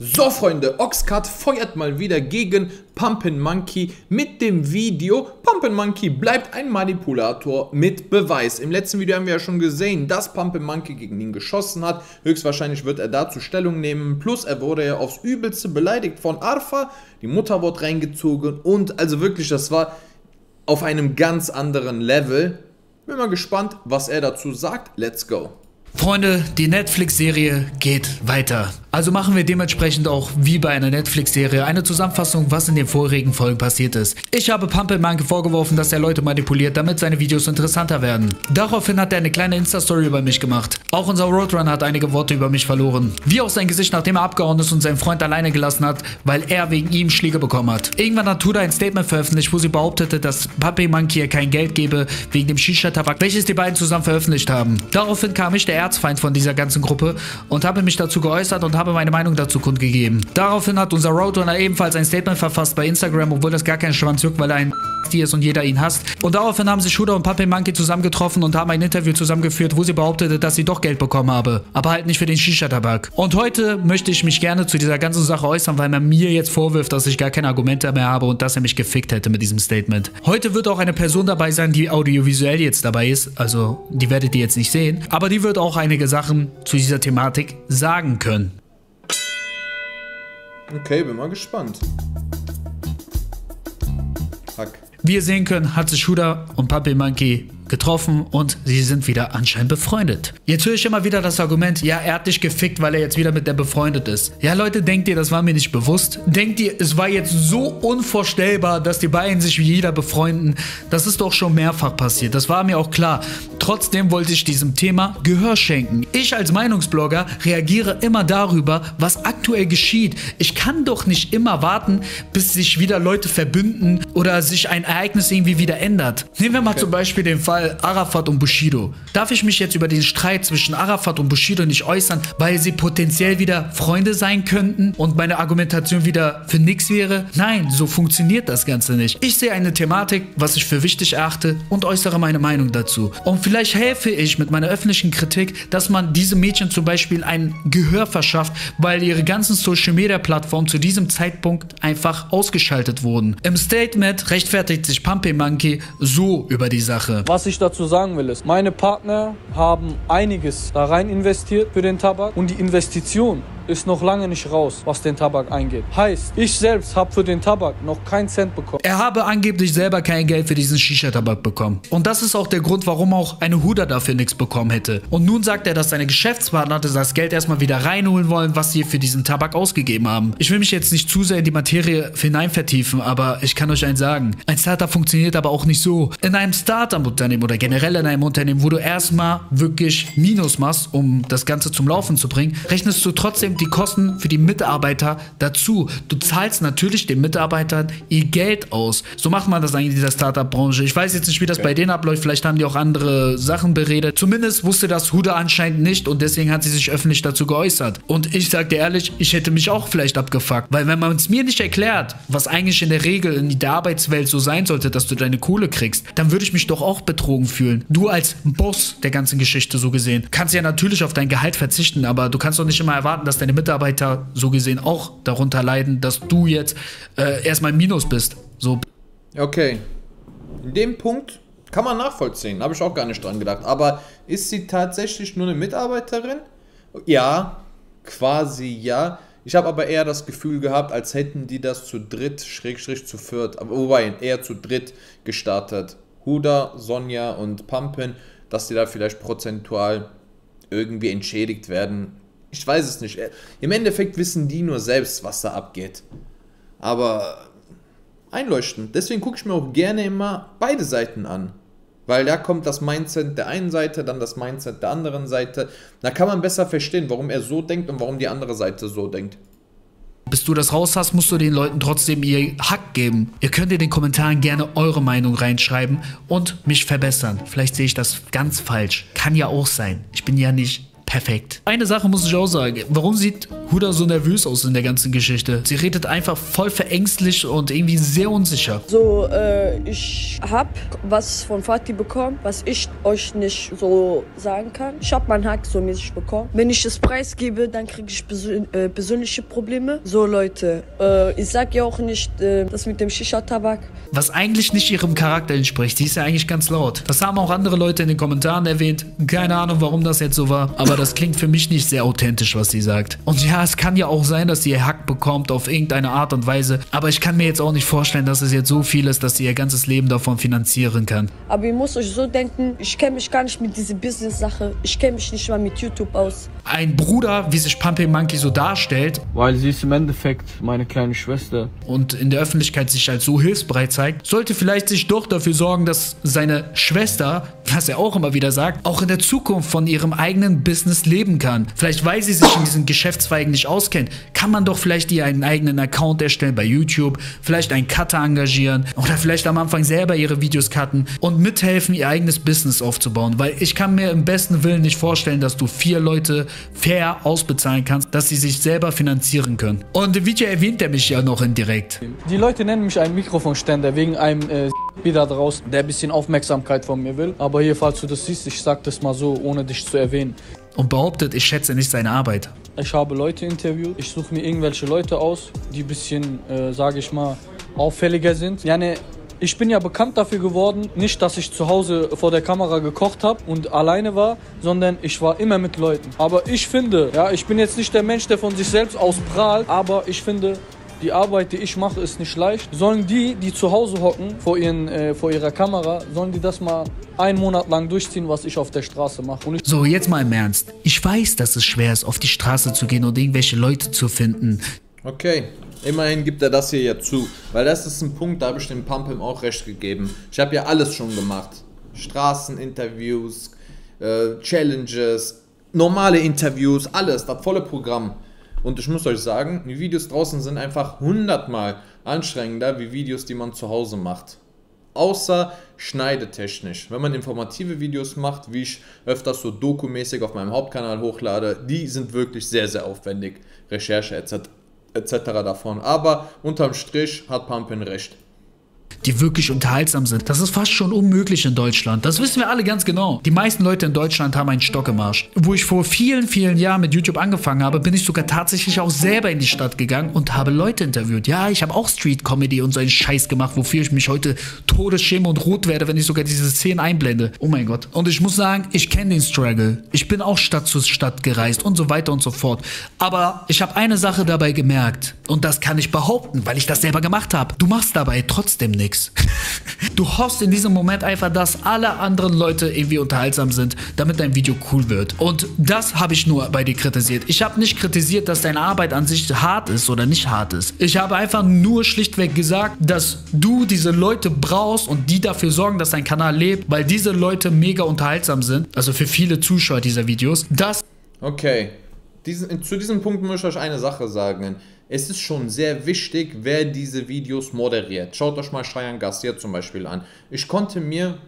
So Freunde, Oxcart feuert mal wieder gegen Pumpin Monkey mit dem Video Pumpin Monkey bleibt ein Manipulator mit Beweis. Im letzten Video haben wir ja schon gesehen, dass Pumpin Monkey gegen ihn geschossen hat. Höchstwahrscheinlich wird er dazu Stellung nehmen. Plus er wurde ja aufs Übelste beleidigt von Arfa. Die Mutter wurde reingezogen und also wirklich, das war auf einem ganz anderen Level. Bin mal gespannt, was er dazu sagt. Let's go. Freunde, die Netflix-Serie geht weiter. Also machen wir dementsprechend auch wie bei einer Netflix-Serie eine Zusammenfassung, was in den vorigen Folgen passiert ist. Ich habe Pumpelmanke vorgeworfen, dass er Leute manipuliert, damit seine Videos interessanter werden. Daraufhin hat er eine kleine Insta-Story über mich gemacht. Auch unser Roadrunner hat einige Worte über mich verloren. Wie auch sein Gesicht, nachdem er abgehauen ist und seinen Freund alleine gelassen hat, weil er wegen ihm Schläge bekommen hat. Irgendwann hat Tuda ein Statement veröffentlicht, wo sie behauptete, dass Puppy Monkey kein Geld gebe, wegen dem Shisha-Tabak, welches die beiden zusammen veröffentlicht haben. Daraufhin kam ich, der Erzfeind von dieser ganzen Gruppe, und habe mich dazu geäußert und habe meine Meinung dazu kundgegeben. Daraufhin hat unser Roadrunner ebenfalls ein Statement verfasst bei Instagram, obwohl das gar keinen Schwanz juckt, weil er ein ist und jeder ihn hasst. Und daraufhin haben sich Shuda und Papi Monkey zusammengetroffen und haben ein Interview zusammengeführt, wo sie behauptete, dass sie doch Geld bekommen habe. Aber halt nicht für den Shisha-Tabak. Und heute möchte ich mich gerne zu dieser ganzen Sache äußern, weil man mir jetzt vorwirft, dass ich gar keine Argumente mehr habe und dass er mich gefickt hätte mit diesem Statement. Heute wird auch eine Person dabei sein, die audiovisuell jetzt dabei ist. Also, die werdet ihr jetzt nicht sehen. Aber die wird auch einige Sachen zu dieser Thematik sagen können. Okay, bin mal gespannt. Hack. Wie ihr sehen könnt, hat sich Shuda und Papi Monkey getroffen und sie sind wieder anscheinend befreundet. Jetzt höre ich immer wieder das Argument, ja, er hat dich gefickt, weil er jetzt wieder mit der befreundet ist. Ja, Leute, denkt ihr, das war mir nicht bewusst? Denkt ihr, es war jetzt so unvorstellbar, dass die beiden sich wieder befreunden? Das ist doch schon mehrfach passiert, das war mir auch klar. Trotzdem wollte ich diesem Thema Gehör schenken. Ich als Meinungsblogger reagiere immer darüber, was aktuell geschieht. Ich kann doch nicht immer warten, bis sich wieder Leute verbünden oder sich ein Ereignis irgendwie wieder ändert. Nehmen wir mal okay. zum Beispiel den Fall Arafat und Bushido. Darf ich mich jetzt über den Streit zwischen Arafat und Bushido nicht äußern, weil sie potenziell wieder Freunde sein könnten und meine Argumentation wieder für nix wäre? Nein, so funktioniert das Ganze nicht. Ich sehe eine Thematik, was ich für wichtig erachte und äußere meine Meinung dazu. Und vielleicht helfe ich mit meiner öffentlichen Kritik, dass man diesem Mädchen zum Beispiel ein Gehör verschafft, weil ihre ganzen Social Media Plattformen zu diesem Zeitpunkt einfach ausgeschaltet wurden. Im Statement rechtfertigt sich Pumpy Monkey so über die Sache. Was ich dazu sagen will, ist, meine Partner haben einiges da rein investiert für den Tabak und die Investition ist noch lange nicht raus, was den Tabak eingeht. Heißt, ich selbst habe für den Tabak noch keinen Cent bekommen. Er habe angeblich selber kein Geld für diesen Shisha-Tabak bekommen. Und das ist auch der Grund, warum auch eine Huda dafür nichts bekommen hätte. Und nun sagt er, dass seine Geschäftspartner das Geld erstmal wieder reinholen wollen, was sie für diesen Tabak ausgegeben haben. Ich will mich jetzt nicht zu sehr in die Materie hinein vertiefen, aber ich kann euch eins sagen. Ein Startup funktioniert aber auch nicht so. In einem Startup-Unternehmen oder generell in einem Unternehmen, wo du erstmal wirklich Minus machst, um das Ganze zum Laufen zu bringen, rechnest du trotzdem die Kosten für die Mitarbeiter dazu. Du zahlst natürlich den Mitarbeitern ihr Geld aus. So macht man das eigentlich in dieser Startup-Branche. Ich weiß jetzt nicht, wie das okay. bei denen abläuft. Vielleicht haben die auch andere Sachen beredet. Zumindest wusste das Huda anscheinend nicht und deswegen hat sie sich öffentlich dazu geäußert. Und ich sag dir ehrlich, ich hätte mich auch vielleicht abgefuckt. Weil wenn man es mir nicht erklärt, was eigentlich in der Regel in der Arbeitswelt so sein sollte, dass du deine Kohle kriegst, dann würde ich mich doch auch betrogen fühlen. Du als Boss der ganzen Geschichte so gesehen, kannst ja natürlich auf dein Gehalt verzichten, aber du kannst doch nicht immer erwarten, dass deine Mitarbeiter so gesehen auch darunter leiden, dass du jetzt äh, erstmal Minus bist. So. Okay. In dem Punkt kann man nachvollziehen, habe ich auch gar nicht dran gedacht. Aber ist sie tatsächlich nur eine Mitarbeiterin? Ja, quasi ja. Ich habe aber eher das Gefühl gehabt, als hätten die das zu dritt, Schrägstrich zu viert, wobei eher zu dritt gestartet. Huda, Sonja und Pumpen, dass die da vielleicht prozentual irgendwie entschädigt werden. Ich weiß es nicht. Im Endeffekt wissen die nur selbst, was da abgeht. Aber einleuchtend. Deswegen gucke ich mir auch gerne immer beide Seiten an. Weil da kommt das Mindset der einen Seite, dann das Mindset der anderen Seite. Da kann man besser verstehen, warum er so denkt und warum die andere Seite so denkt. Bis du das raus hast, musst du den Leuten trotzdem ihr Hack geben. Ihr könnt in den Kommentaren gerne eure Meinung reinschreiben und mich verbessern. Vielleicht sehe ich das ganz falsch. Kann ja auch sein. Ich bin ja nicht perfekt. Eine Sache muss ich auch sagen. Warum sieht Huda so nervös aus in der ganzen Geschichte? Sie redet einfach voll verängstlich und irgendwie sehr unsicher. So, äh, ich hab was von Fatih bekommen, was ich euch nicht so sagen kann. Ich hab meinen Hack so mäßig bekommen. Wenn ich es preisgebe, dann kriege ich persön äh, persönliche Probleme. So, Leute, äh, ich sag ja auch nicht äh, das mit dem Shisha-Tabak. Was eigentlich nicht ihrem Charakter entspricht. Die ist ja eigentlich ganz laut. Das haben auch andere Leute in den Kommentaren erwähnt. Keine Ahnung, warum das jetzt so war. Aber das klingt für mich nicht sehr authentisch, was sie sagt. Und ja, es kann ja auch sein, dass sie ihr Hack bekommt auf irgendeine Art und Weise. Aber ich kann mir jetzt auch nicht vorstellen, dass es jetzt so viel ist, dass sie ihr ganzes Leben davon finanzieren kann. Aber ihr müsst euch so denken, ich kenne mich gar nicht mit dieser Business-Sache. Ich kenne mich nicht mal mit YouTube aus. Ein Bruder, wie sich Pumping Monkey so darstellt Weil sie ist im Endeffekt meine kleine Schwester. und in der Öffentlichkeit sich als so hilfsbereit zeigt, sollte vielleicht sich doch dafür sorgen, dass seine Schwester, was er auch immer wieder sagt, auch in der Zukunft von ihrem eigenen Business leben kann. Vielleicht, weil sie sich in diesen Geschäftszweigen nicht auskennt, kann man doch vielleicht ihr einen eigenen Account erstellen bei YouTube, vielleicht einen Cutter engagieren oder vielleicht am Anfang selber ihre Videos cutten und mithelfen, ihr eigenes Business aufzubauen. Weil ich kann mir im besten Willen nicht vorstellen, dass du vier Leute fair ausbezahlen kannst, dass sie sich selber finanzieren können. Und im Video erwähnt er mich ja noch indirekt. Die Leute nennen mich einen Mikrofonständer wegen einem äh, wieder draußen, der ein bisschen Aufmerksamkeit von mir will. Aber hier, falls du das siehst, ich sag das mal so, ohne dich zu erwähnen. Und behauptet, ich schätze nicht seine Arbeit. Ich habe Leute interviewt. Ich suche mir irgendwelche Leute aus, die ein bisschen, äh, sage ich mal, auffälliger sind. Ja, ne, ich bin ja bekannt dafür geworden, nicht, dass ich zu Hause vor der Kamera gekocht habe und alleine war, sondern ich war immer mit Leuten. Aber ich finde, ja, ich bin jetzt nicht der Mensch, der von sich selbst aus prahlt, aber ich finde, die Arbeit, die ich mache, ist nicht leicht. Sollen die, die zu Hause hocken vor, ihren, äh, vor ihrer Kamera, sollen die das mal einen Monat lang durchziehen, was ich auf der Straße mache. Und ich So, jetzt mal im Ernst. Ich weiß, dass es schwer ist, auf die Straße zu gehen und irgendwelche Leute zu finden. Okay, immerhin gibt er das hier ja zu. Weil das ist ein Punkt, da habe ich dem Pumpim auch recht gegeben. Ich habe ja alles schon gemacht. Straßeninterviews, äh, Challenges, normale Interviews, alles, das volle Programm. Und ich muss euch sagen, die Videos draußen sind einfach hundertmal anstrengender wie Videos, die man zu Hause macht. Außer schneidetechnisch. Wenn man informative Videos macht, wie ich öfters so dokumäßig auf meinem Hauptkanal hochlade, die sind wirklich sehr, sehr aufwendig. Recherche etc. davon. Aber unterm Strich hat Pumpin recht. Die wirklich unterhaltsam sind. Das ist fast schon unmöglich in Deutschland. Das wissen wir alle ganz genau. Die meisten Leute in Deutschland haben einen Stock im Arsch. Wo ich vor vielen, vielen Jahren mit YouTube angefangen habe, bin ich sogar tatsächlich auch selber in die Stadt gegangen und habe Leute interviewt. Ja, ich habe auch Street Comedy und so einen Scheiß gemacht, wofür ich mich heute todesschäme und rot werde, wenn ich sogar diese Szenen einblende. Oh mein Gott. Und ich muss sagen, ich kenne den Struggle. Ich bin auch Stadt zu Stadt gereist und so weiter und so fort. Aber ich habe eine Sache dabei gemerkt. Und das kann ich behaupten, weil ich das selber gemacht habe. Du machst dabei trotzdem nichts. Du hoffst in diesem Moment einfach, dass alle anderen Leute irgendwie unterhaltsam sind, damit dein Video cool wird. Und das habe ich nur bei dir kritisiert. Ich habe nicht kritisiert, dass deine Arbeit an sich hart ist oder nicht hart ist. Ich habe einfach nur schlichtweg gesagt, dass du diese Leute brauchst und die dafür sorgen, dass dein Kanal lebt, weil diese Leute mega unterhaltsam sind. Also für viele Zuschauer dieser Videos. Das Okay. Diesen, zu diesem Punkt muss ich euch eine Sache sagen. Es ist schon sehr wichtig, wer diese Videos moderiert. Schaut euch mal Cheyenne Garcia zum Beispiel an. Ich konnte mir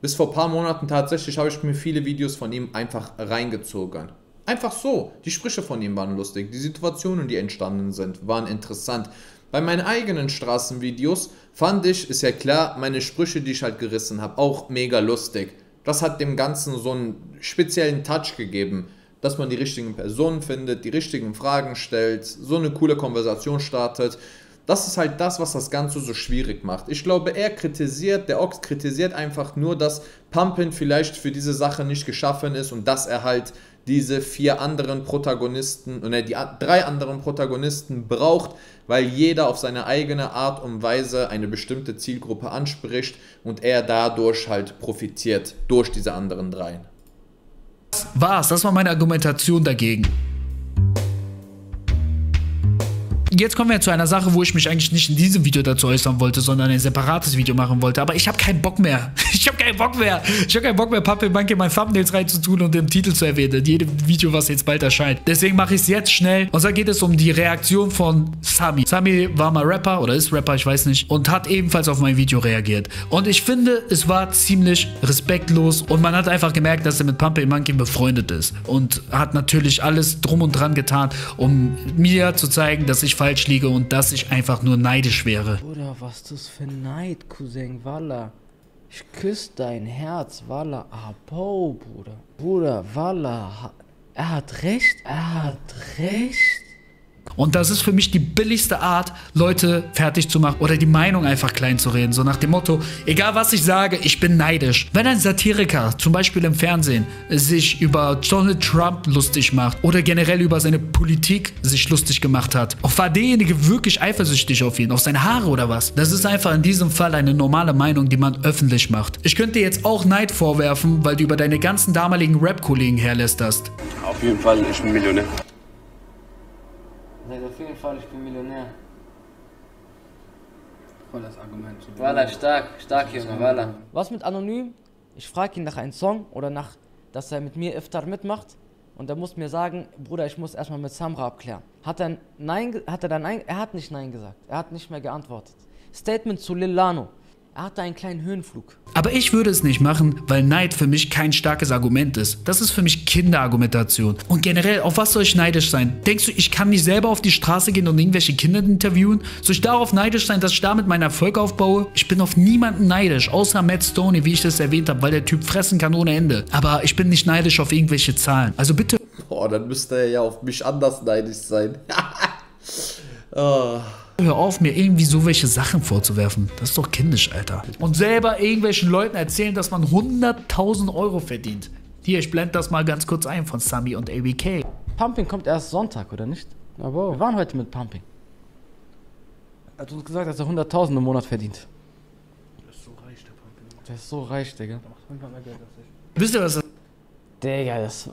bis vor ein paar Monaten tatsächlich, habe ich mir viele Videos von ihm einfach reingezogen. Einfach so. Die Sprüche von ihm waren lustig. Die Situationen, die entstanden sind, waren interessant. Bei meinen eigenen Straßenvideos fand ich, ist ja klar, meine Sprüche, die ich halt gerissen habe, auch mega lustig. Das hat dem Ganzen so einen speziellen Touch gegeben, dass man die richtigen Personen findet, die richtigen Fragen stellt, so eine coole Konversation startet. Das ist halt das, was das Ganze so schwierig macht. Ich glaube, er kritisiert, der Ox kritisiert einfach nur, dass Pumpin vielleicht für diese Sache nicht geschaffen ist und dass er halt diese vier anderen Protagonisten, oder die a- drei anderen Protagonisten braucht, weil jeder auf seine eigene Art und Weise eine bestimmte Zielgruppe anspricht und er dadurch halt profitiert, durch diese anderen drei. War's. Das war meine Argumentation dagegen. Jetzt kommen wir zu einer Sache, wo ich mich eigentlich nicht in diesem Video dazu äußern wollte, sondern ein separates Video machen wollte. Aber ich habe keinen Bock mehr. Ich habe keinen Bock mehr. Ich habe keinen Bock mehr, Pappe Monkey in mein Thumbnails reinzutun und im Titel zu erwähnen. In jedem Video, was jetzt bald erscheint. Deswegen mache ich es jetzt schnell. Und zwar geht es um die Reaktion von Sami. Sami war mal Rapper oder ist Rapper, ich weiß nicht. Und hat ebenfalls auf mein Video reagiert. Und ich finde, es war ziemlich respektlos. Und man hat einfach gemerkt, dass er mit Pumpy Monkey befreundet ist. Und hat natürlich alles drum und dran getan, um mir zu zeigen, dass ich falsch liege und dass ich einfach nur neidisch wäre. Bruder, was das für Neid, Cousin Walla? Ich küsse dein Herz, Walla. Abo, Bruder. Bruder, Walla. Er hat recht. Er hat recht. Und das ist für mich die billigste Art, Leute fertig zu machen oder die Meinung einfach klein zu reden. So nach dem Motto, egal was ich sage, ich bin neidisch. Wenn ein Satiriker, zum Beispiel im Fernsehen, sich über Donald Trump lustig macht oder generell über seine Politik sich lustig gemacht hat, war derjenige wirklich eifersüchtig auf ihn, auf seine Haare oder was? Das ist einfach in diesem Fall eine normale Meinung, die man öffentlich macht. Ich könnte dir jetzt auch Neid vorwerfen, weil du über deine ganzen damaligen Rap-Kollegen herlästerst. Auf jeden Fall, ich bin Millionär. Sag auf jeden Fall, ich bin Millionär. Voll das Argument. Walla, stark, stark, Junge, Walla. Was mit Anonym? Ich frage ihn nach einem Song oder nach, dass er mit mir Iftar mitmacht. Und er muss mir sagen, Bruder, ich muss erstmal mit Samra abklären. Hat er Nein, hat er dann Nein, er hat nicht Nein gesagt. Er hat nicht mehr geantwortet. Statement zu Lil Lano. Er hatte einen kleinen Höhenflug. Aber ich würde es nicht machen, weil Neid für mich kein starkes Argument ist. Das ist für mich Kinderargumentation. Und generell, auf was soll ich neidisch sein? Denkst du, ich kann nicht selber auf die Straße gehen und irgendwelche Kinder interviewen? Soll ich darauf neidisch sein, dass ich damit meinen Erfolg aufbaue? Ich bin auf niemanden neidisch, außer Matt Stoney, wie ich das erwähnt habe, weil der Typ fressen kann ohne Ende. Aber ich bin nicht neidisch auf irgendwelche Zahlen. Also bitte Boah, dann müsste er ja auf mich anders neidisch sein. oh. Hör auf, mir irgendwie so welche Sachen vorzuwerfen. Das ist doch kindisch, Alter. Und selber irgendwelchen Leuten erzählen, dass man 100.000 Euro verdient. Hier, ich blende das mal ganz kurz ein von Sami und ABK. Pumping kommt erst Sonntag, oder nicht? Aber Wir waren heute mit Pumping. Er hat uns gesagt, dass er 100.000 im Monat verdient. der ist so reich, der Pumpkin. Der ist so reich, Digga. Der macht mehr Geld als ich. Wisst ihr, was das Digga, das...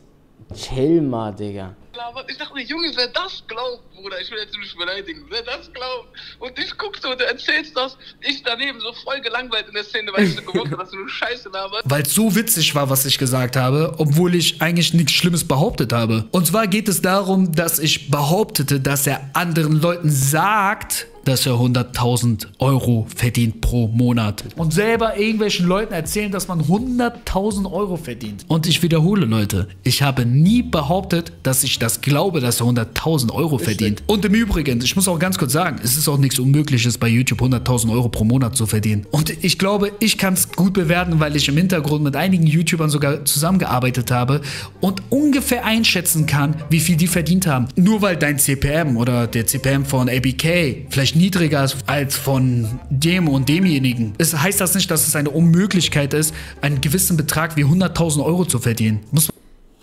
Chill mal, Digga. Labert. Ich dachte mir, Junge, wer das glaubt, Bruder, ich will jetzt nicht beleidigen, wer das glaubt. Und ich guck so und du erzählst das, ich daneben so voll gelangweilt in der Szene, weil ich so gewusst habe, dass du nur Scheiße laberst. weil es so witzig war, was ich gesagt habe, obwohl ich eigentlich nichts Schlimmes behauptet habe. Und zwar geht es darum, dass ich behauptete, dass er anderen Leuten sagt, dass er 100.000 Euro verdient pro Monat. Und selber irgendwelchen Leuten erzählen, dass man 100.000 Euro verdient. Und ich wiederhole, Leute, ich habe nie behauptet, dass ich das glaube, dass er 100.000 Euro verdient. Und im Übrigen, ich muss auch ganz kurz sagen, es ist auch nichts Unmögliches bei YouTube 100.000 Euro pro Monat zu verdienen. Und ich glaube, ich kann es gut bewerten, weil ich im Hintergrund mit einigen YouTubern sogar zusammengearbeitet habe und ungefähr einschätzen kann, wie viel die verdient haben. Nur weil dein CPM oder der CPM von ABK vielleicht niedriger ist als von dem und demjenigen. Es heißt das nicht, dass es eine Unmöglichkeit ist, einen gewissen Betrag wie 100.000 Euro zu verdienen. Muss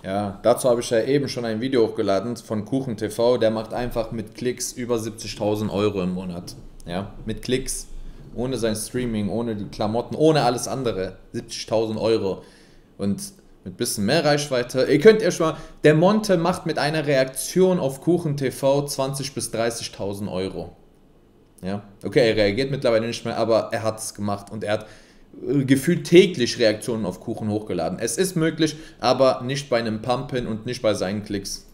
Ja, dazu habe ich ja eben schon ein Video hochgeladen von Kuchen TV. Der macht einfach mit Klicks über 70.000 Euro im Monat. Ja, mit Klicks. Ohne sein Streaming, ohne die Klamotten, ohne alles andere. 70.000 Euro. Und mit bisschen mehr Reichweite. Ihr könnt schon mal. Der Monte macht mit einer Reaktion auf Kuchen TV 20.000 bis 30.000 Euro. Ja, okay, er reagiert mittlerweile nicht mehr, aber er hat es gemacht und er hat äh, gefühlt täglich Reaktionen auf Kuchen hochgeladen. Es ist möglich, aber nicht bei einem Pumpen und nicht bei seinen Klicks.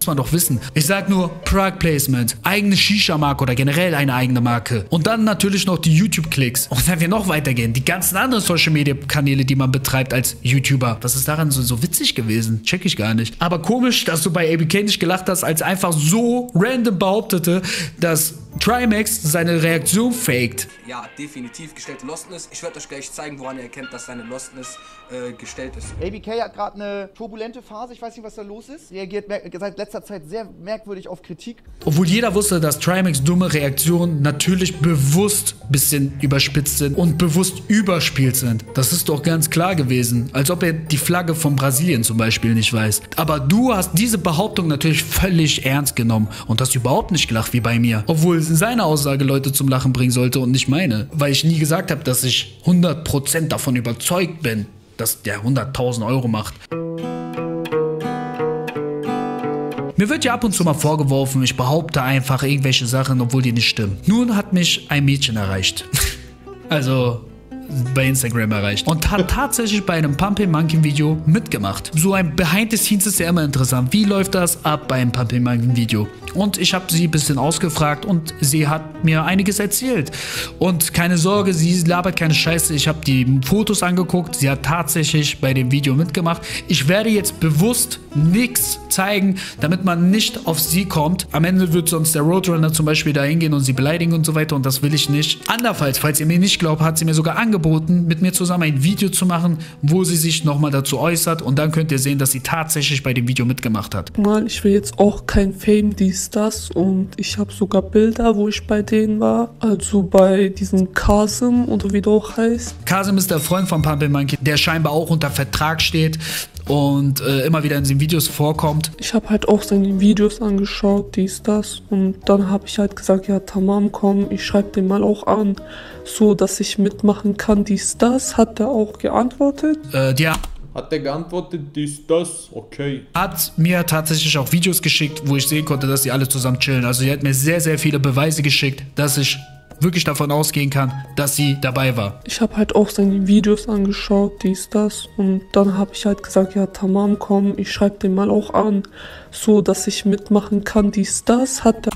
muss man doch wissen. Ich sag nur Product Placement, eigene Shisha-Marke oder generell eine eigene Marke. Und dann natürlich noch die YouTube-Klicks. Und wenn wir noch weitergehen, die ganzen anderen Social-Media-Kanäle, die man betreibt als YouTuber. Was ist daran so, so witzig gewesen? Check ich gar nicht. Aber komisch, dass du bei ABK nicht gelacht hast, als einfach so random behauptete, dass Trimax seine Reaktion faked. ja, definitiv gestellte Lostness. Ich werde euch gleich zeigen, woran ihr erkennt, dass seine Lostness äh, gestellt ist. ABK hat gerade eine turbulente Phase, ich weiß nicht, was da los ist. Reagiert seit letzter Zeit sehr merkwürdig auf Kritik. Obwohl jeder wusste, dass Trimax dumme Reaktionen natürlich bewusst bisschen überspitzt sind und bewusst überspielt sind. Das ist doch ganz klar gewesen. Als ob er die Flagge von Brasilien zum Beispiel nicht weiß. Aber du hast diese Behauptung natürlich völlig ernst genommen und hast überhaupt nicht gelacht wie bei mir. Obwohl seine Aussage Leute zum Lachen bringen sollte und nicht meine. Weil ich nie gesagt habe, dass ich 100% davon überzeugt bin, dass der 100.000 Euro macht. Mir wird ja ab und zu mal vorgeworfen, ich behaupte einfach irgendwelche Sachen, obwohl die nicht stimmen. Nun hat mich ein Mädchen erreicht. also bei Instagram erreicht und hat tatsächlich bei einem Pumping Monkey Video mitgemacht. So ein Behind the Scenes ist ja immer interessant. Wie läuft das ab beim Pumping Monkey Video? Und ich habe sie ein bisschen ausgefragt und sie hat mir einiges erzählt. Und keine Sorge, sie labert keine Scheiße. Ich habe die Fotos angeguckt. Sie hat tatsächlich bei dem Video mitgemacht. Ich werde jetzt bewusst nichts zeigen, damit man nicht auf sie kommt. Am Ende wird sonst der Roadrunner zum Beispiel da hingehen und sie beleidigen und so weiter und das will ich nicht. Andernfalls, falls ihr mir nicht glaubt, hat sie mir sogar angeboten, mit mir zusammen ein Video zu machen, wo sie sich nochmal dazu äußert und dann könnt ihr sehen, dass sie tatsächlich bei dem Video mitgemacht hat. Mal, ich will jetzt auch kein Fame, dies, das und ich habe sogar Bilder, wo ich bei denen war. Also bei diesem Kasim oder wie der auch heißt. Kasim ist der Freund von Pumping Monkey, der scheinbar auch unter Vertrag steht und äh, immer wieder in den Videos vorkommt. Ich habe halt auch seine Videos angeschaut, dies, das. Und dann habe ich halt gesagt, ja, Tamam, komm, ich schreibe den mal auch an, so dass ich mitmachen kann, dies, das. Hat er auch geantwortet. Äh, ja. Hat der geantwortet, dies, das, okay. Hat mir tatsächlich auch Videos geschickt, wo ich sehen konnte, dass die alle zusammen chillen. Also sie hat mir sehr, sehr viele Beweise geschickt, dass ich wirklich davon ausgehen kann, dass sie dabei war. Ich habe halt auch seine Videos angeschaut, dies, das. Und dann habe ich halt gesagt, ja, Tamam, komm, ich schreibe den mal auch an, so dass ich mitmachen kann, dies, das. Hat er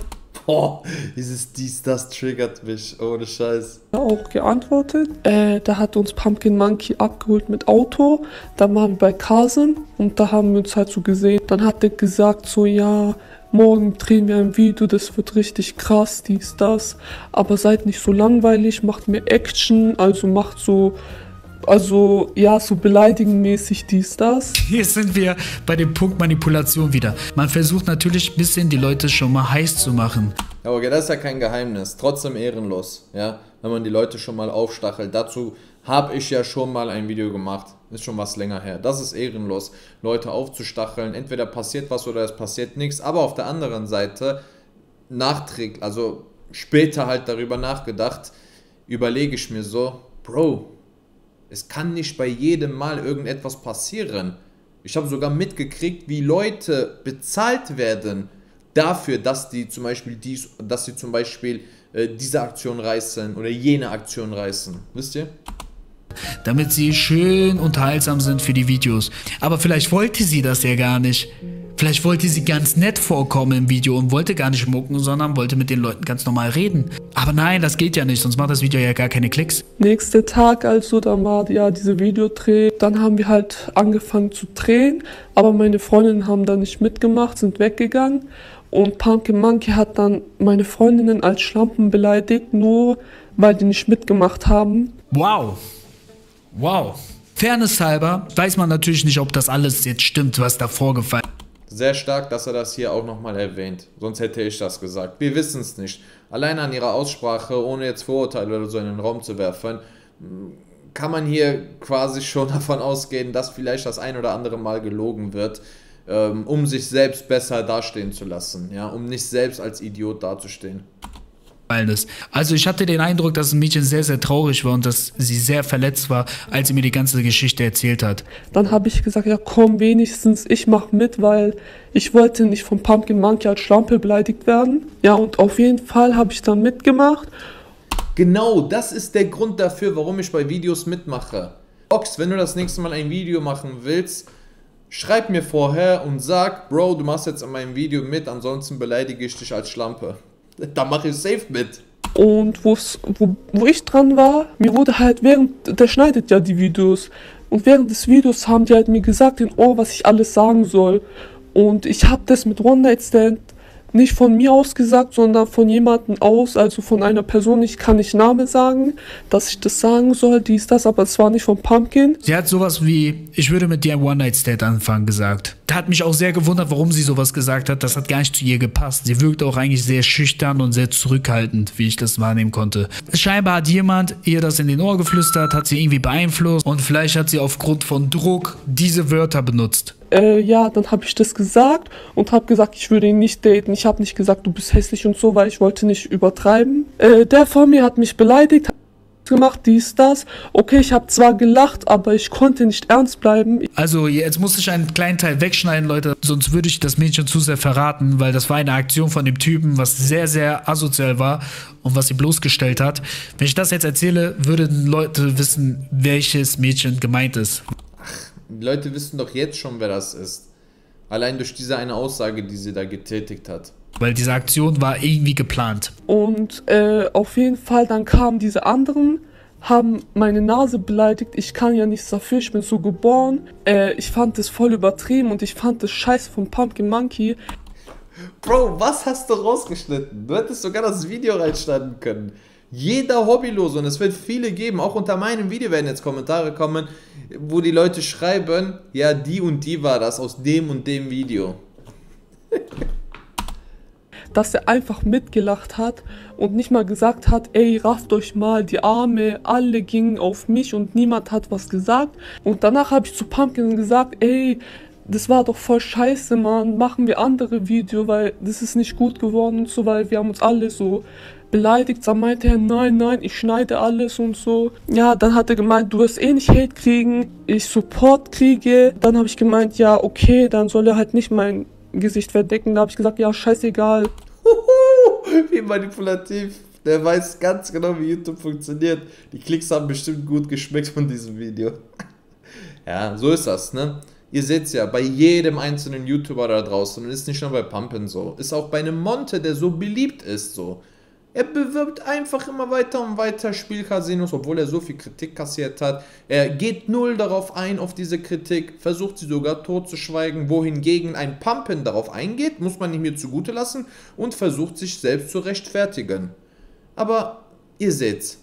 Boah, dieses dies, das triggert mich, ohne Scheiß. auch geantwortet. Äh, da hat uns Pumpkin Monkey abgeholt mit Auto. Dann waren wir bei Carson und da haben wir uns halt so gesehen. Dann hat er gesagt so, ja, morgen drehen wir ein Video, das wird richtig krass, dies, das. Aber seid nicht so langweilig, macht mehr Action, also macht so, also ja, so beleidigenmäßig dies, das. Hier sind wir bei dem Punkt Manipulation wieder. Man versucht natürlich ein bisschen die Leute schon mal heiß zu machen. Ja, okay, das ist ja kein Geheimnis. Trotzdem ehrenlos, ja, wenn man die Leute schon mal aufstachelt. Dazu habe ich ja schon mal ein Video gemacht. Ist schon was länger her. Das ist ehrenlos, Leute aufzustacheln. Entweder passiert was oder es passiert nichts. Aber auf der anderen Seite, nachträglich, also später halt darüber nachgedacht, überlege ich mir so, Bro, es kann nicht bei jedem Mal irgendetwas passieren. Ich habe sogar mitgekriegt, wie Leute bezahlt werden dafür, dass die zum Beispiel dies, dass sie zum Beispiel äh, diese Aktion reißen oder jene Aktion reißen. Wisst ihr? damit sie schön unterhaltsam sind für die Videos. Aber vielleicht wollte sie das ja gar nicht. Vielleicht wollte sie ganz nett vorkommen im Video und wollte gar nicht mucken, sondern wollte mit den Leuten ganz normal reden. Aber nein, das geht ja nicht, sonst macht das Video ja gar keine Klicks. Nächster Tag also, dann war ja diese Videodreh. Dann haben wir halt angefangen zu drehen, aber meine Freundinnen haben da nicht mitgemacht, sind weggegangen. Und Pumpkin Monkey hat dann meine Freundinnen als Schlampen beleidigt, nur weil die nicht mitgemacht haben. Wow. Wow. Fairness halber weiß man natürlich nicht, ob das alles jetzt stimmt, was da vorgefallen Sehr stark, dass er das hier auch nochmal erwähnt. Sonst hätte ich das gesagt. Wir wissen es nicht. Allein an ihrer Aussprache, ohne jetzt Vorurteile oder so in den Raum zu werfen, kann man hier quasi schon davon ausgehen, dass vielleicht das ein oder andere Mal gelogen wird, ähm, um sich selbst besser dastehen zu lassen, ja, um nicht selbst als Idiot dazustehen. Ist. Also ich hatte den Eindruck, dass das Mädchen sehr, sehr traurig war und dass sie sehr verletzt war, als sie mir die ganze Geschichte erzählt hat. Dann habe ich gesagt, ja komm, wenigstens ich mach mit, weil ich wollte nicht vom Pumpkin Monkey als Schlampe beleidigt werden. Ja, und auf jeden Fall habe ich dann mitgemacht. Genau, das ist der Grund dafür, warum ich bei Videos mitmache. Ox, wenn du das nächste Mal ein Video machen willst, schreib mir vorher und sag, Bro, du machst jetzt an meinem Video mit, ansonsten beleidige ich dich als Schlampe. Da mache ich safe mit. Und wo, wo ich dran war, mir wurde halt während, der schneidet ja die Videos. Und während des Videos haben die halt mir gesagt in Ohr, was ich alles sagen soll. Und ich habe das mit One Night Stand nicht von mir aus gesagt, sondern von jemandem aus, also von einer Person, ich kann nicht Name sagen, dass ich das sagen soll, dies, das, aber es war nicht von Pumpkin. Sie hat sowas wie, ich würde mit dir ein One-Night-Stand anfangen, gesagt. Da hat mich auch sehr gewundert, warum sie sowas gesagt hat. Das hat gar nicht zu ihr gepasst. Sie wirkte auch eigentlich sehr schüchtern und sehr zurückhaltend, wie ich das wahrnehmen konnte. Scheinbar hat jemand ihr das in den Ohr geflüstert, hat sie irgendwie beeinflusst und vielleicht hat sie aufgrund von Druck diese Wörter benutzt. Äh, ja, dann habe ich das gesagt und habe gesagt, ich würde ihn nicht daten. Ich habe nicht gesagt, du bist hässlich und so, weil ich wollte nicht übertreiben. Äh, der vor mir hat mich beleidigt. gemacht, dies, das. Okay, ich habe zwar gelacht, aber ich konnte nicht ernst bleiben. Also jetzt muss ich einen kleinen Teil wegschneiden, Leute, sonst würde ich das Mädchen zu sehr verraten, weil das war eine Aktion von dem Typen, was sehr, sehr asozial war und was sie bloßgestellt hat. Wenn ich das jetzt erzähle, würden Leute wissen, welches Mädchen gemeint ist. Die Leute wissen doch jetzt schon, wer das ist. Allein durch diese eine Aussage, die sie da getätigt hat. Weil diese Aktion war irgendwie geplant. Und äh, auf jeden Fall, dann kamen diese anderen, haben meine Nase beleidigt. Ich kann ja nichts dafür, ich bin so geboren. Äh, ich fand das voll übertrieben und ich fand das scheiße von Pumpkin Monkey. Bro, was hast du rausgeschnitten? Du hättest sogar das Video reinschneiden können. Jeder Hobbylose, und es wird viele geben, auch unter meinem Video werden jetzt Kommentare kommen, wo die Leute schreiben, ja, die und die war das aus dem und dem Video. dass er einfach mitgelacht hat und nicht mal gesagt hat, ey, rafft euch mal, die Arme, alle gingen auf mich und niemand hat was gesagt. Und danach habe ich zu Pumpkin gesagt, ey, das war doch voll scheiße, Mann, machen wir andere Video, weil das ist nicht gut geworden und so, weil wir haben uns alle so beleidigt. Dann meinte er, nein, nein, ich schneide alles und so. Ja, dann hat er gemeint, du wirst eh nicht Hate kriegen, ich Support kriege. Dann habe ich gemeint, ja, okay, dann soll er halt nicht mein Gesicht verdecken. Da habe ich gesagt, ja, scheißegal. Wie manipulativ. Der weiß ganz genau, wie YouTube funktioniert. Die Klicks haben bestimmt gut geschmeckt von diesem Video. ja, so ist das, ne? Ihr seht ja, bei jedem einzelnen YouTuber da draußen, und ist nicht nur bei Pumpen so, ist auch bei einem Monte, der so beliebt ist, so. Er bewirbt einfach immer weiter und weiter Spielcasinos, obwohl er so viel Kritik kassiert hat. Er geht null darauf ein, auf diese Kritik, versucht sie sogar totzuschweigen, wohingegen ein Pumpen darauf eingeht, muss man nicht mir zugute lassen, und versucht sich selbst zu rechtfertigen. Aber ihr seht's,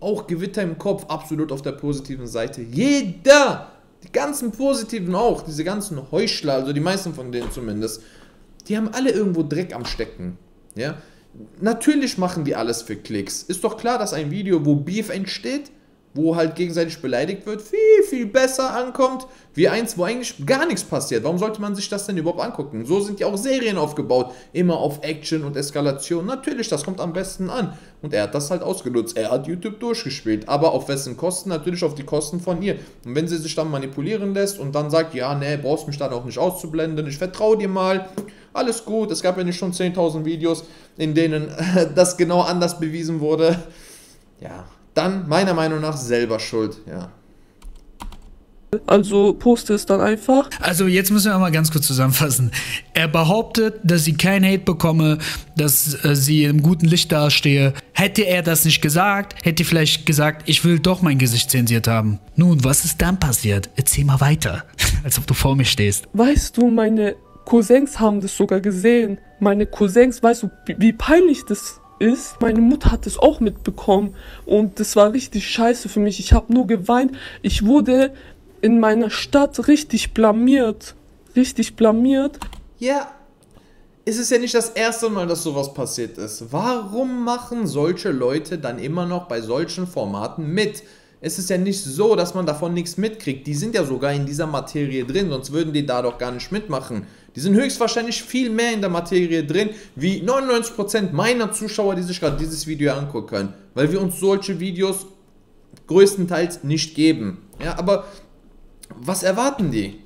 auch Gewitter im Kopf absolut auf der positiven Seite. Jeder, die ganzen Positiven auch, diese ganzen Heuchler, also die meisten von denen zumindest, die haben alle irgendwo Dreck am Stecken. Ja, Natürlich machen die alles für Klicks. Ist doch klar, dass ein Video, wo Beef entsteht, wo halt gegenseitig beleidigt wird, viel, viel besser ankommt, wie eins, wo eigentlich gar nichts passiert. Warum sollte man sich das denn überhaupt angucken? So sind ja auch Serien aufgebaut, immer auf Action und Eskalation. Natürlich, das kommt am besten an. Und er hat das halt ausgenutzt. Er hat YouTube durchgespielt. Aber auf wessen Kosten? Natürlich auf die Kosten von ihr. Und wenn sie sich dann manipulieren lässt und dann sagt, ja, nee, brauchst mich dann auch nicht auszublenden, ich vertraue dir mal, alles gut. Es gab ja nicht schon 10.000 Videos, in denen das genau anders bewiesen wurde. Ja, dann meiner Meinung nach selber schuld, ja. Also poste es dann einfach. Also jetzt müssen wir mal ganz kurz zusammenfassen. Er behauptet, dass sie kein Hate bekomme, dass äh, sie im guten Licht dastehe. Hätte er das nicht gesagt, hätte er vielleicht gesagt, ich will doch mein Gesicht zensiert haben. Nun, was ist dann passiert? Erzähl mal weiter, als ob du vor mir stehst. Weißt du, meine Cousins haben das sogar gesehen. Meine Cousins, weißt du, wie peinlich das ist? Meine Mutter hat es auch mitbekommen und das war richtig scheiße für mich. Ich habe nur geweint. Ich wurde in meiner Stadt richtig blamiert. Richtig blamiert. Ja, es ist ja nicht das erste Mal, dass sowas passiert ist. Warum machen solche Leute dann immer noch bei solchen Formaten mit? Es ist ja nicht so, dass man davon nichts mitkriegt. Die sind ja sogar in dieser Materie drin, sonst würden die da doch gar nicht mitmachen. Die sind höchstwahrscheinlich viel mehr in der Materie drin, wie 99% meiner Zuschauer, die sich gerade dieses Video angucken. Weil wir uns solche Videos größtenteils nicht geben. Ja, aber was erwarten die?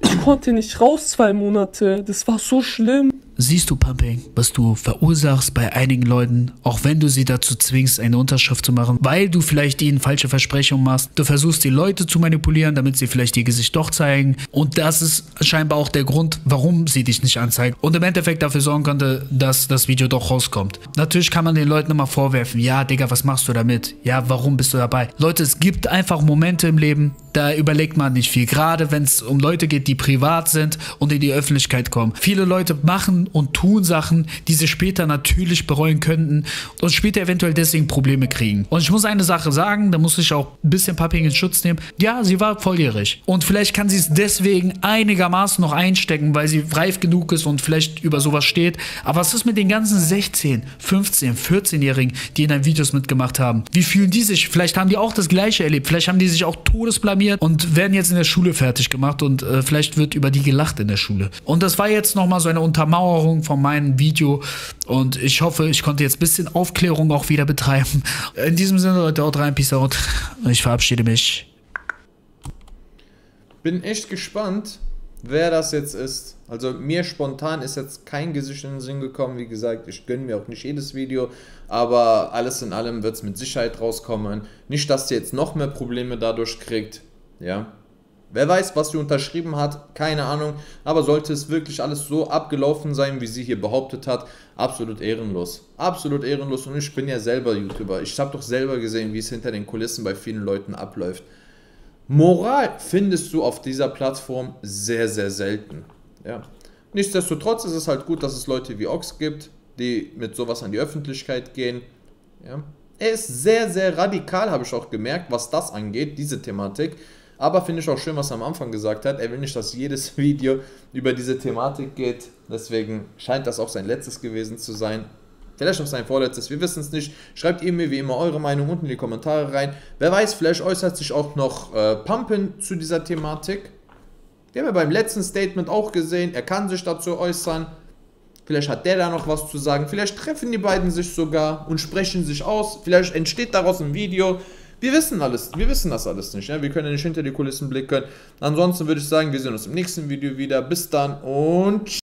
Ich konnte nicht raus zwei Monate. Das war so schlimm. Siehst du, Pumping, was du verursachst bei einigen Leuten, auch wenn du sie dazu zwingst, eine Unterschrift zu machen, weil du vielleicht ihnen falsche Versprechungen machst. Du versuchst die Leute zu manipulieren, damit sie vielleicht ihr Gesicht doch zeigen. Und das ist scheinbar auch der Grund, warum sie dich nicht anzeigen. Und im Endeffekt dafür sorgen könnte, dass das Video doch rauskommt. Natürlich kann man den Leuten immer vorwerfen, ja, Digga, was machst du damit? Ja, warum bist du dabei? Leute, es gibt einfach Momente im Leben, da überlegt man nicht viel. Gerade wenn es um Leute geht, die privat sind und in die Öffentlichkeit kommen. Viele Leute machen und tun Sachen, die sie später natürlich bereuen könnten und später eventuell deswegen Probleme kriegen. Und ich muss eine Sache sagen, da muss ich auch ein bisschen Papping in Schutz nehmen. Ja, sie war volljährig. Und vielleicht kann sie es deswegen einigermaßen noch einstecken, weil sie reif genug ist und vielleicht über sowas steht. Aber was ist mit den ganzen 16, 15, 14-Jährigen, die in deinen Videos mitgemacht haben? Wie fühlen die sich? Vielleicht haben die auch das Gleiche erlebt. Vielleicht haben die sich auch todesblamiert und werden jetzt in der Schule fertig gemacht und äh, vielleicht wird über die gelacht in der Schule. Und das war jetzt nochmal so eine Untermauerung Erfahrung von meinem Video und ich hoffe, ich konnte jetzt ein bisschen Aufklärung auch wieder betreiben. In diesem Sinne, Leute, haut rein, peace out. Ich verabschiede mich. Bin echt gespannt, wer das jetzt ist. Also mir spontan ist jetzt kein Gesicht in den Sinn gekommen. Wie gesagt, ich gönne mir auch nicht jedes Video, aber alles in allem wird es mit Sicherheit rauskommen. Nicht, dass sie jetzt noch mehr Probleme dadurch kriegt. Ja. Wer weiß, was sie unterschrieben hat, keine Ahnung. Aber sollte es wirklich alles so abgelaufen sein, wie sie hier behauptet hat, absolut ehrenlos. Absolut ehrenlos. Und ich bin ja selber YouTuber. Ich habe doch selber gesehen, wie es hinter den Kulissen bei vielen Leuten abläuft. Moral findest du auf dieser Plattform sehr, sehr selten. Ja. Nichtsdestotrotz ist es halt gut, dass es Leute wie Ox gibt, die mit sowas an die Öffentlichkeit gehen. Ja. Er ist sehr, sehr radikal, habe ich auch gemerkt, was das angeht, diese Thematik. Aber finde ich auch schön, was er am Anfang gesagt hat. Er will nicht, dass jedes Video über diese Thematik geht. Deswegen scheint das auch sein letztes gewesen zu sein. Vielleicht auch sein vorletztes, wir wissen es nicht. Schreibt ihr mir wie immer eure Meinung unten in die Kommentare rein. Wer weiß, vielleicht äußert sich auch noch äh, Pumpen zu dieser Thematik. Wir haben ja beim letzten Statement auch gesehen, er kann sich dazu äußern. Vielleicht hat der da noch was zu sagen. Vielleicht treffen die beiden sich sogar und sprechen sich aus. Vielleicht entsteht daraus ein Video. Wir wissen alles, wir wissen das alles nicht. Ja? Wir können nicht hinter die Kulissen blicken. Ansonsten würde ich sagen, wir sehen uns im nächsten Video wieder. Bis dann und